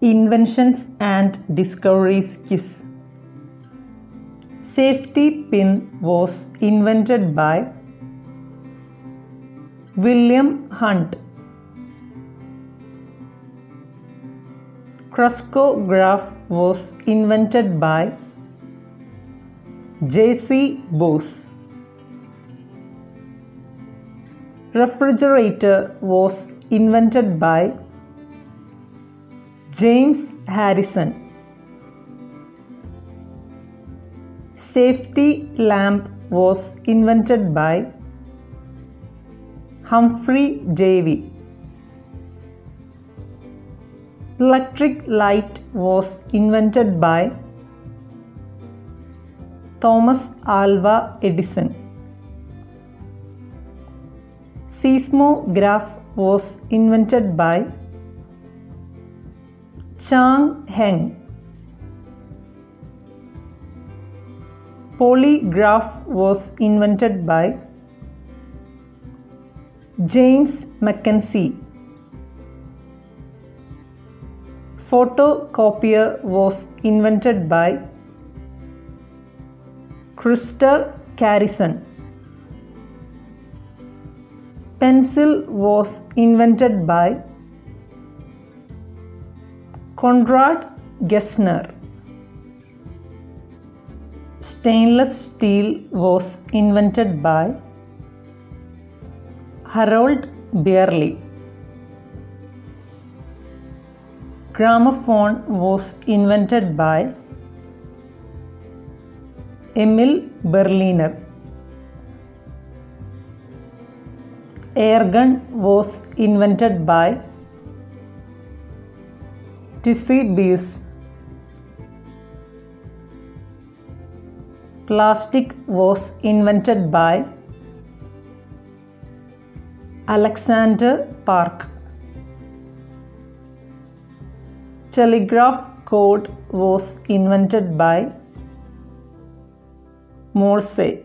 Inventions and Discoveries Quiz Safety pin was invented by William Hunt. Crescograph was invented by J.C. Bose. Refrigerator was invented by James Harrison. Safety lamp was invented by Humphrey Davy. Electric light was invented by Thomas Alva Edison. Seismograph was invented by Chang Heng. Polygraph was invented by James Mackenzie. Photocopier was invented by Christer Garrison. Pencil was invented by Conrad Gessner. Stainless steel was invented by Harold Brearley. Gramophone was invented by Emil Berliner. Airgun was invented by Bees. Plastic was invented by Alexander Parkes. Telegraph code was invented by Morse.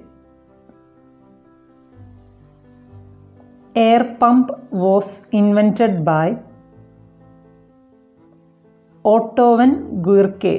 Air pump was invented by ഓട്ടോവൻ ഗുയിർക്കെ